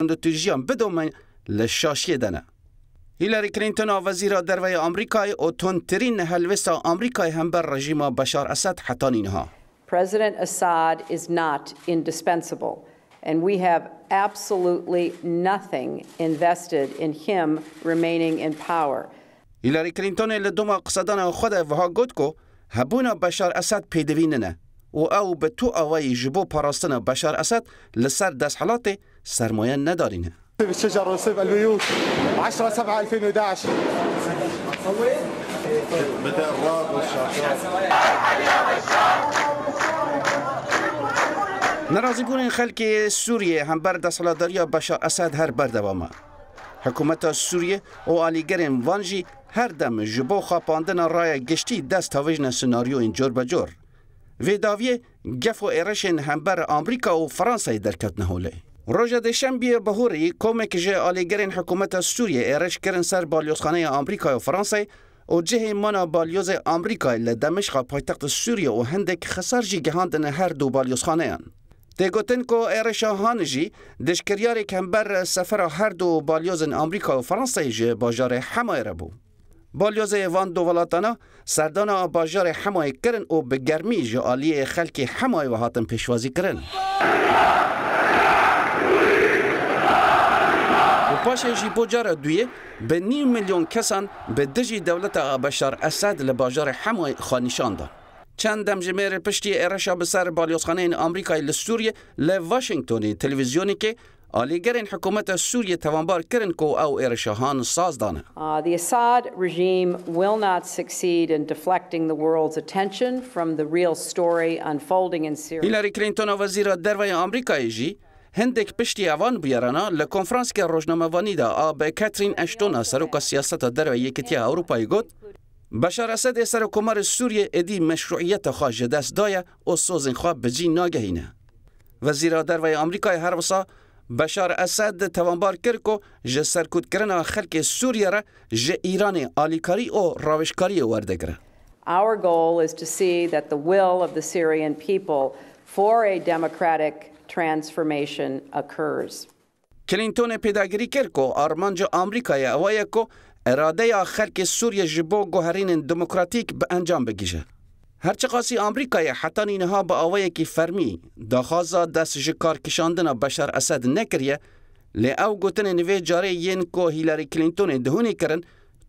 اند تو جیان بدومن لشاشی دنه هیلاری کلینتون وزیر دروی آمریکای و ترین هلوسا آمریکای هم بر رژیم بشار اسد حتان اینها President Assad is not indispensable and we have absolutely nothing invested in him remaining in power. هیلاری کلینتون لدوم قصدان خود ها گوت کو هبونا بشار اسد پیدوینه و او به تو اوای جبو پاراستن بشار اسد لسر دست حالات سرمایه ندارینه سیب والصيف البيوت 10 7 2011 نرازی الراب بودن خلک سوریه هم بر دست دستالداری بشار اسد هر دوامه. حکومت سوریه و آلیگرین وانجی هر دم جبو خواباندن رای گشتی دست تاویجن سناریو این جور بجور وی داویه گف و ایرشن همبر آمریکا و فرانسای درکت نهوله روژا دشنبی بهوری کومک جه آلیگرین حکومت سوریه ایرش کرن سر بالیوزخانه آمریکا و فرانسای او جه مانا بالیوز آمریکا لدمشق پایتخت سوریه و هندک خسر جی گهاندن هر دو بالیوزخانه هن. تګوتن کو ارشا هانجی د شکریاري کمبر سفر هر دو بالیوزن امریکا او فرانسې ج بازار حمایره بو بالیوز وان دو ولاتانا سردان آباجار حمای کرن و به گرمی جعالی خلک حمای و هاتن پیشوازی کرن و پاش جی بوجار دویه به نیو میلیون کسان به دجی دولت آبشار اسد لباجار حمای خانیشان دان چند دم جمیر پشتی ارشا به سر بالیوزخانه این آمریکای لسوریه لواشنگتونی تلویزیونی که آلیگرین حکومت سوریه توانبار کرن کو او ارشاهان ساز دانه. Uh, the Assad regime will not succeed in deflecting the world's attention from the real story unfolding in Syria. هیلاری کلینتون وزیر دروی آمریکا ایجی هندک پشتی اوان بیارانا لکنفرانس که روشنامه وانيدا اب کاترین اشتون سروك السياسة الدروية كتيا اوروبا يقول بشار اسد سر کمر سوریه ادی مشروعیت خواهد دست دایه و سوزن خواه بجی ناگهینه. وزیر دروی آمریکای هر وسا بشار اسد توانبار کرد که جه سرکوت کرن خلک سوریه را جه ایران آلیکاری و راوشکاری ورده کرد. Our goal is to see that the will of the Syrian people for a democratic transformation occurs. کلینتون پیداگری کرد که آرمانج آمریکای اوایه که اراده خلک سوریه جبو گوهرین دموکراتیک به انجام بگیشه. هەرچه قاسی ئەمریکای حتان اینها بە ئەوەیەکی فەرمی داخوازا دەست ji کارکشاندنا بەشار ئەسەد nekiriye لێ ئەو گوتنە نوێ جارێ یên کۆ هیلاری کلینتونê دهونی kirin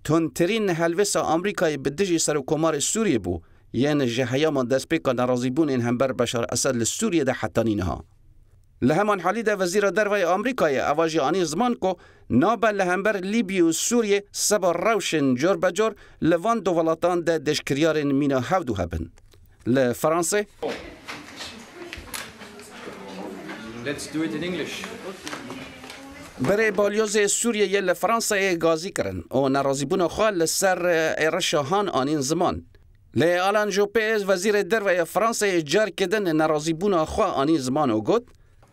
تونترین helvesa ئەمریکای bi dijî ser û komarê Sûriye bû yên ji heyama destpêka nerazîbûnên hember بەشار ئەسەد li Sûriye de hetanî niha. لهمان حالی ده وزیر دروی آمریکای اواجی آنی زمان کو نابه لهمبر لیبی و سوریه سبا روشن جور بجور لوان دو ولاتان ده دشکریارن مینا هودو هبن لفرانسه Let's do it in English. برای بالیوز سوریه یل فرانسه گازی کرن او ناراضی بون خو لسر رشاهان آنین زمان ل آلان جوپز وزیر دروی فرانسه جار کدن ناراضی بون خو آنین زمان او گفت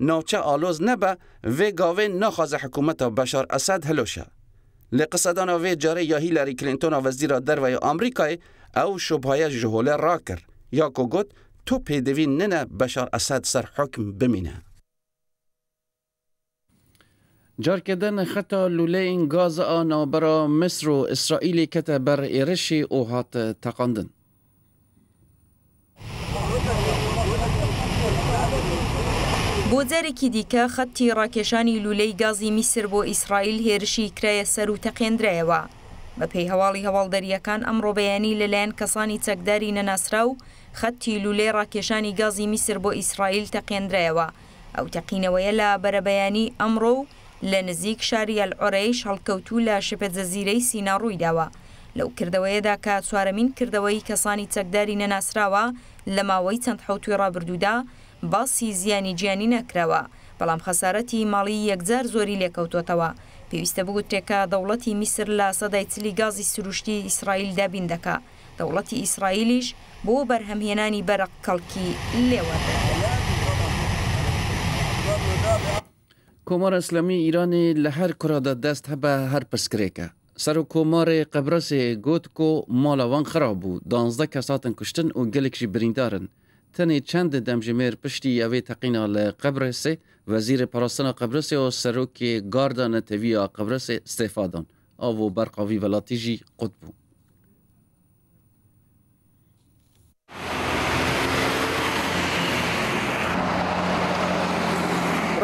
ناوچه آلوز نبه و گاوه نخواز حکومت بشار اسد هلوشه لقصدان و جاره یا هیلاری کلینتون وزیر دروی آمریکای او شبهای جهوله را کر یا که گفت تو پیدوی ننه بشار اسد سر حکم بمینه جار خطا لوله این گاز آن برا مصر و اسرائیلی کته بر ایرشی او هات تقاندن بۆ جارێکی دیکە خەتی ڕاکێشانی لولەی گازی میسر بۆ ئیسرائیل هێرشی کرایە سەر و تەقێندرایەوە بە پێی هەواڵی هەواڵدەریەکان ئەمڕۆ بەیانی لەلایەن کەسانی چەکداری نەناسرا و خەتی لولێ ڕاکێشانی گازی میسر بۆ ئیسرائیل تەقێندرایەوە ئەو تەقینەوەیە لە بەرەبەیانی ئەمڕۆ و لە نزیک شاری ئەلعۆرەیش هەڵکەوتو لە شپێت زەزیرەی سیناڕوویداوە لەو کردەوەیەدا کە چوارەمین کردەوەی کەسانی چەکداری نەناسراوە لە ماوەی چەند حوتوی ڕابردوودا باسی زیانی گیانی نەکراوە بەڵام خەسارەتی ماڵی یەکجار زۆری لێکەوتۆتەوە پێویستە بگوترێکە دەوڵەتی میسر لە سەدای چلی گازی سروشتی ئیسرائیل دابین دەکا دەوڵەتی ئیسرائیلیش بۆ بەرهەمهێنانی بەرەق کەڵکی لێوە کۆمارە ئەسلامی ئیرانی لە هەر کوڕدا دەست هەبە هەر پرسکرێکە سەر و کۆمارێ قبرسێ گوت کۆ ماڵەوان خراپ بوو دانزدە کەساتن کوشتن و گەلێکشی بریندارن تەنێ چەند دەمژمێر پشتی ئەوەی تەقینا لە قبرسێ وەزیر پاراستنا قبرسێ و سەرۆکێ گاردا نەتەویە قبرسێ استێفادان ئەو بۆ بەرقاوی وڵاتیژی قوت بوو.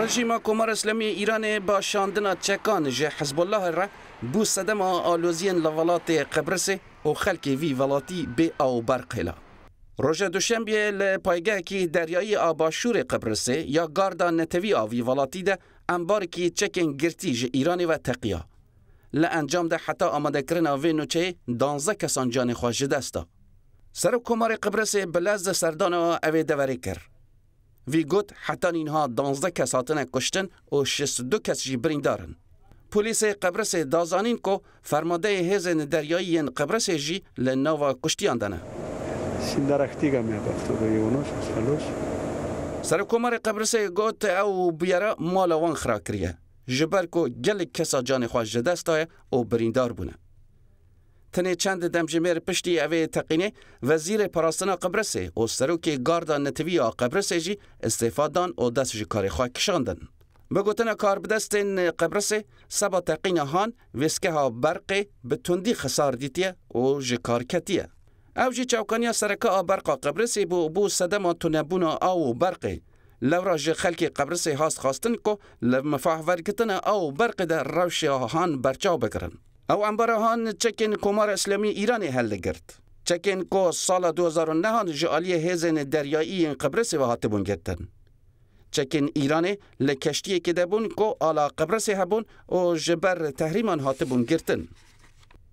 رژیما کۆمەر ئەسلەمی ئیرانێ باشاندنا چەکان ژە حزبله ڕە بوو سەدەما ئالۆزیەن لە وڵاتێ قبرسێ و خەلکی وی وڵاتی بێ ئاو بەرقێلا. روژه دوشنبه لپایگه کی دریایی آباشور قبرسه یا گاردا نتوی آوی ولاتی ده انبار کی چکن گرتی جه ایرانی و تقیا. لانجام ده حتی آماده کرن آوی نوچه دانزه کسان جان خواهش دستا. سر کمار قبرس بلزد سردان و اوی دوری کر. وی گوت حتی اینها دانزده کس هاتن کشتن و شست دو کس جی برین دارن. پلیس قبرس دازانین کو فرماده هزن دریایی قبرس جی لناوا کشتیان دنه. sindaraktiga meabaftog ionos salos سر کمر قبرس گوت او بیاره مال وان خرا کریه جبر کو گل کسا جان خوش جدست آیا او بریندار بونه تنه چند دمجمیر پشتی اوه تقینه وزیر پراستنا قبرس او سروک گاردا نتوی آ قبرس جی استفادان او دست جی کار خواه کشاندن بگوتنا کار بدستین قبرس سبا تقینه هان وسکه ها برق به تندی خسار دیتیه او جی کار کتیه او جی چوکانیا سرکه آ برقا قبرسی بو بو صدما تنبونا او برقی لو راج خلکی قبرسی هاست خواستن کو لمفاهور کتن او برق در روش هان برچاو بکرن او انباره هان چکین کمار اسلامی ایرانی حل گرد چکین کو سال 2009 هان جالی هزن دریایی قبرسی و هاتبون گردن چکین ایرانی لکشتی که دبون کو آلا قبرسی هبون او جبر تحریمان هاتبون گردن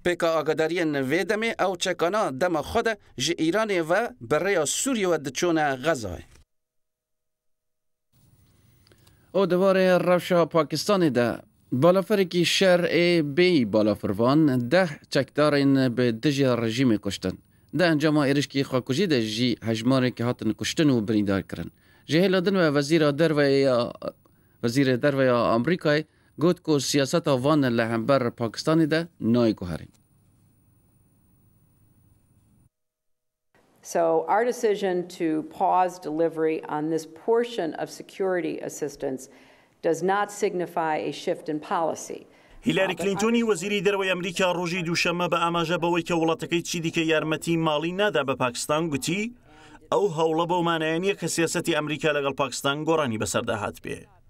پکا آگداری نوی دمه او چکانا دم خود جی ایران و برای سوریه و دچون غزای او دوار روشا پاکستانی ده بالافرکی شرع بی بالافروان ده چکدارین به دژ رژیم کشتن ده انجام ایرشکی خاکوجی ده جی هجماری که هاتن کشتن و بریندار کرن جهیلادن و وزیر دروی وزیر دروی آمریکای گوت کو سیاسەتە وانە لە هەمبەر پاکستانیدا نایگوهرین. So, our decision to pause delivery on this portion of security assistance does not signify a shift in policy. هیلاری کلینتۆنی وەزیری دەرەوەی ئەمریکا ڕۆژی دووشەمە بە ئاماژە بەوەی کە وڵاتەکەی چی دیکە یارمەتی ماڵی نادا بە پاکستان گوتی ئەو هەوڵە بەومانایەنە کە سیاسەتی ئەمریکا لەگەڵ پاکستان گۆڕانی بەسەرداهات بێ.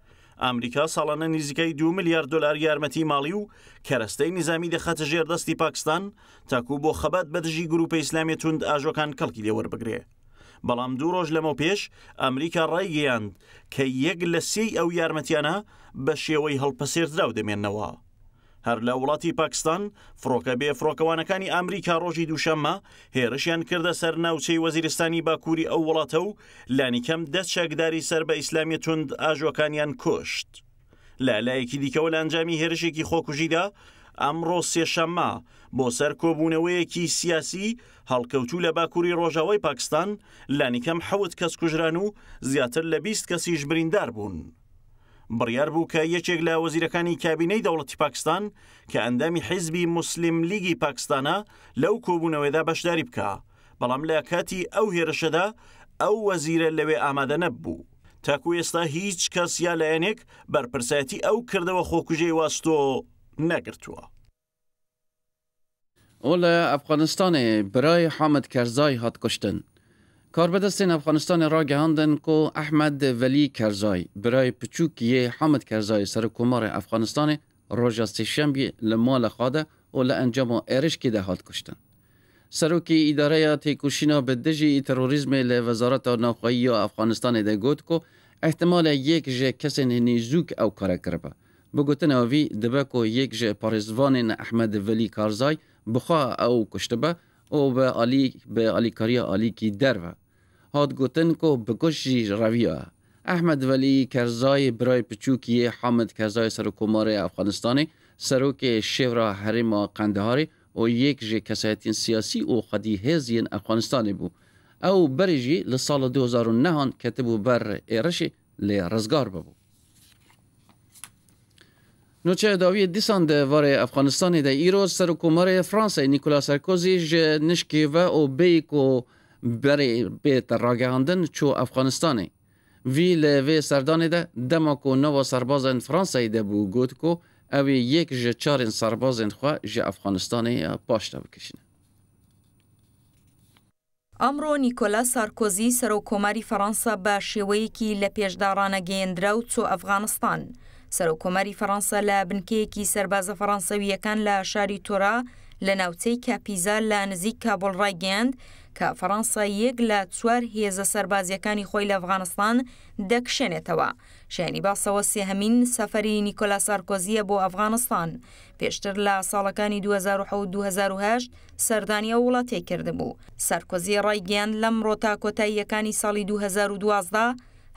ئامریکا ساڵانە نزیکەی دو میلیارد دلار یارمەتی ماڵی و کەرەستەی نظامی دەخاتە ژێر دەستی پاکستان تاکو بۆ خەبات بە دژی گروپە ئیسلامی توند ئاژۆکان کەڵکی لێوەربگرێ. بەڵام دوو ڕۆژ لەمە پێش ئەمریکا ڕایگەیاند کە یەک لە سێی ئەو یارمەتیانە بە شێوەی هەڵپەسێردراو دەمێنەوە. هەر لە وڵاتی پاکستان فڕۆکە بێ فڕۆکەوانەکانی ئەمریکا ڕۆژی دووشەممە هێرشیان کردە سەر ناوچەی وەزیرستانی باکووری ئەو وڵاتە و لانیکەم دەست چەکداری سەر بە ئیسلامی تند ئاژوەکانیان کشت. لە لایەکی دیکەەوە لە ئەنجامی هێرشێکی خۆکوژیدا ئەمڕۆ سێشەممە بۆ سەر کۆبوونەوەیەکی سیاسی هەڵکەوتوو لە باکووری ڕۆژاوای پاکستان لانیکەم حەوت کەس کوژران و زیاتر لە بیست کەسیش بریندار بوون. بڕیار بوو کە یەکێک لە وەزیرەکانی کابینەی دەوڵەتی پاکستان کە ئەندامی حیزبی مسلیم لیگی پاکستانە لەو کۆبوونەوەدا بەشداری بکە بەڵام لە کاتی ئەو هێرشەدا ئەو وەزیرە لەوێ ئامادە نەبوو تاکو ئێستا هیچ کەس یا لایەنێک بەرپرسەتی ئەو کردەوە خۆکوژەی واستۆ نەگرتووە. ئۆ لە ئەفغانستانی برای حامد کەرزای هاتکشتن کار به دست افغانستان را گهاندن که احمد ولی کرزای برای پچوکی حامد کرزای سر کمار افغانستان روژا سهشنبه لمال خواده و لانجام ارش که دهات کشتن سروکی اداره تیکوشینا به دژی تروریزم ل وزارت ناخویی افغانستان ده گوت کو احتمال یک جه کسین نیزوک او کار کربه بگوتن اوی دبه کو یک جه پارزوان احمد ولی کارزای بخوا او کشتبه او به علی به علی کاری علی کی دروه هات گوتن کو بکشی رویا احمد ولی کرزای برای پچوکی حامد کرزای سرکومار افغانستانی سروک شورا حریم قندهاری او یک جه کسایتین سیاسی او خدی هزین افغانستانی بو او برجی لسال 2009 کتبو بر ایرشی لرزگار ببو نوچه داوی دیسان ده وار افغانستان ده ایرو سرکومار فرانسه نیکولا سرکوزی جه نشکی و او بیکو بەێ بێتە ڕاگەهاندن چۆ ئەفغانستانی وی لە وێ سەردانێدا دەماک و نەوە سربازن فرانسای دەبوو گوت کۆ ئەوێ یەک ژە چارین سربازن خوا ژە ئەفغانستانی پاشتا بکەشنە ئەمڕۆ نیکۆلا سارکۆزی سەر و کۆماری فەەنسا بە شێوەیەکی لە پێشدارانە گەێندرا و چۆ ئەفغانستان. سەر و کۆماری فەەنسا لە بنکەیەکی سربازە فەەنسەویەکان لە شاری تۆرا لە ناوچەی کاپیزا لە نزیک کابڵ ڕایگەاند کە فەڕەنسا یەک لە چوار هێزە سەربازیەکانی خۆی لە ئەفغانستان دەکشێنێتەوە شانی باسەوە سێهمین سەفری نیکۆلا سارکۆزیە بۆ ئەفغانستان پێشتر لە ساڵەکانی 2010 سەردانیا وڵاتێک کردبوو سەرکۆزی ڕایگەیان لەم ڕۆتا کۆتاییەکانی ساڵی 2012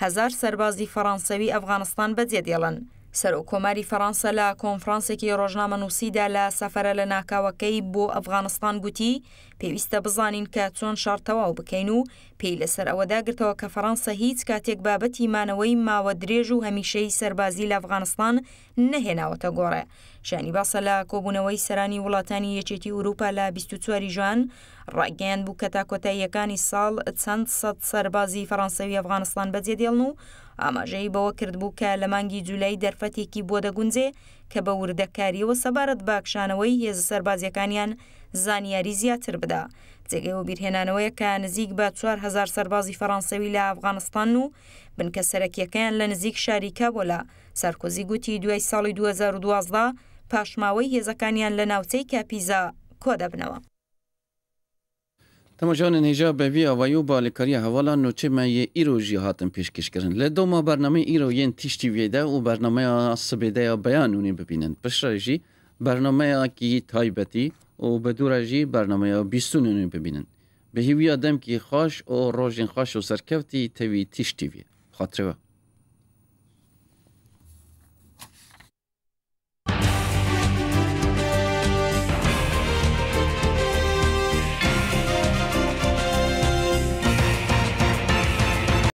هزار سەربازی فەڕانسەوی ئەفغانستان بەجێدێڵن سەر و کۆماری فەڕەنسا لە کۆنفرانسێکی ڕۆژنامە نووسیدا لە سەفرە لە ناکاوەکەی بۆ ئەفغانستان گوتی پێویستە بزانین کە چۆن شارتەواو بکەین و پێی لەسەر ئەوەداگرتەوە کە فەڕەنسا هیچ کاتێک بابەتی مانەوەی ماوە درێژ و هەمیشەی سەربازی لە ئەفغانستان نەهێناوەتە گۆڕێ شانی باسە لە کۆبوونەوەی سەرانی وڵاتانی یەکێتی ئوروپا لە 24 ژوان ڕاگەیان بوو کە تا کۆتاییەکانی ساڵ چەند سەد سەربازی فەڕەنسەوی ئەفغانستان بەجێدێڵن و ئاماژەی بەوە کردبوو کە لە مانگی جولای دەرفەتێکی بۆ دەگونجێ کە بە وردەکاریەوە سەبارەت باکشانەوەی هێز سەربازیەکانیان زانیاری زیاتر بدا. جێگەی و بیرهێنانەوەی کە نزیک بە 4هزار سەربازی فەڕانسەوی لە ئافغانستان و بنکە سەرەکیەکەیان لە نزیک شاری کابۆلا سارکۆزی گوتی دوای ساڵی 2012 پاشماوەی هێزەکانیان لە ناوچەی کاپیزا کۆ دەبنەوە. تماشان نیجا به وی آوایو با لکاری حوالا نوچه من یه ایرو جیهاتم پیش کش کرن لدو ما برنامه ایرو یه تیشتی ویده و برنامه سبیده یا بیانونی ببینن را جی برنامه آکی تایبتی و به دور جی برنامه بیستونونی ببینن به هیوی آدم که خوش و روشن خاش و سرکفتی توی تیشتی وی خاطره